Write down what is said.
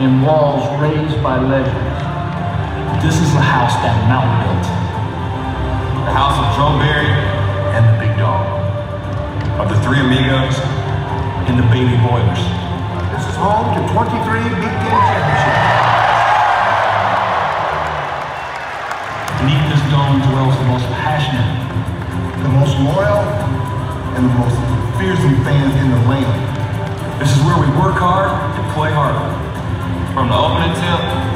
in walls raised by legends. This is the house that mountain built. The house of Joe Drumberry and the Big Dog. Of the Three Amigos and the Baby Boilers. This is home to 23 Big Ten championships. Beneath this dome dwells the most passionate, The most loyal and the most fearsome fans in the land. This is where we work hard and play hard. From the opening tip